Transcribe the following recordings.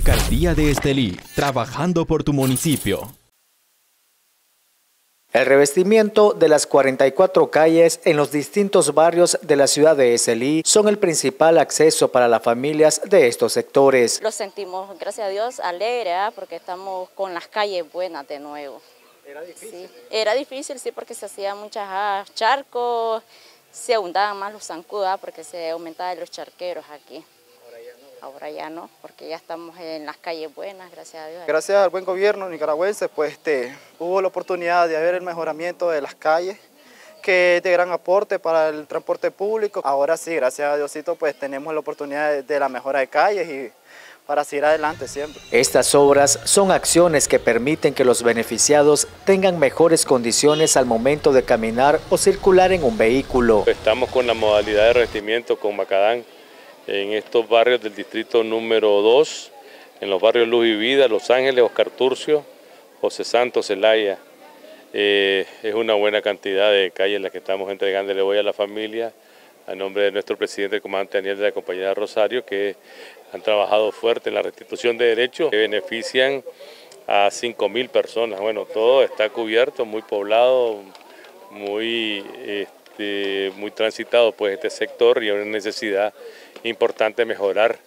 Alcaldía de Estelí, trabajando por tu municipio. El revestimiento de las 44 calles en los distintos barrios de la ciudad de Estelí son el principal acceso para las familias de estos sectores. Lo sentimos, gracias a Dios, alegre, ¿ah? porque estamos con las calles buenas de nuevo. ¿Era difícil? Era difícil, sí, porque se hacían muchos ah, charcos, se ahondaban más los zancudos, ¿ah? porque se aumentaban los charqueros aquí. Ahora ya no, porque ya estamos en las calles buenas, gracias a Dios. Gracias al buen gobierno nicaragüense, pues este, hubo la oportunidad de haber el mejoramiento de las calles, que es de gran aporte para el transporte público. Ahora sí, gracias a Diosito, pues tenemos la oportunidad de, la mejora de calles y para seguir adelante siempre. Estas obras son acciones que permiten que los beneficiados tengan mejores condiciones al momento de caminar o circular en un vehículo. Estamos con la modalidad de revestimiento con Macadán en estos barrios del distrito número 2, en los barrios Luz y Vida, Los Ángeles, Oscar Turcio, José Santos, Zelaya. Eh, es una buena cantidad de calles en las que estamos entregándole hoy a la familia, a nombre de nuestro presidente, comandante Daniel de la compañía Rosario, que han trabajado fuerte en la restitución de derechos que benefician a 5.000 personas. Bueno, todo está cubierto, muy poblado, muy... Este, muy transitado pues este sector y hay una necesidad importante mejorar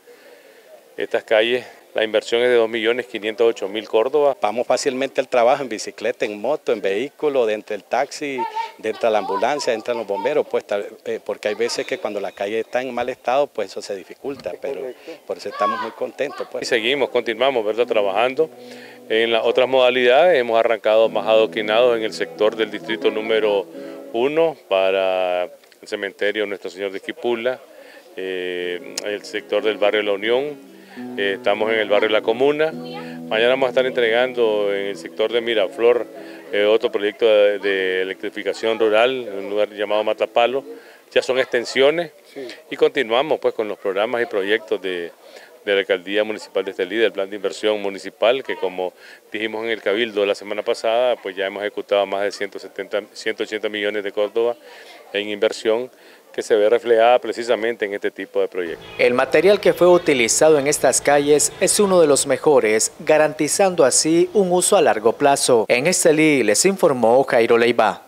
estas calles. La inversión es de 2.508.000 Córdoba. Vamos fácilmente al trabajo en bicicleta, en moto, en vehículo, dentro del taxi, dentro de la ambulancia, dentro de los bomberos, pues, eh, porque hay veces que cuando la calle está en mal estado, pues eso se dificulta, pero por eso estamos muy contentos. Pues. Y seguimos, continuamos, ¿verdad? Trabajando. En las otras modalidades hemos arrancado más adoquinados en el sector del distrito número uno para el cementerio Nuestro Señor de Esquipula, eh, el sector del barrio La Unión, eh, estamos en el barrio La Comuna. Mañana vamos a estar entregando en el sector de Miraflor eh, otro proyecto de, electrificación rural en un lugar llamado Matapalo. Ya son extensiones y continuamos pues con los programas y proyectos de, de la Alcaldía Municipal de Estelí, del Plan de Inversión Municipal, que como dijimos en el Cabildo la semana pasada, pues ya hemos ejecutado más de 170, 180 millones de Córdoba en inversión que se ve reflejada precisamente en este tipo de proyectos. El material que fue utilizado en estas calles es uno de los mejores, garantizando así un uso a largo plazo. En Estelí les informó Jairo Leiva.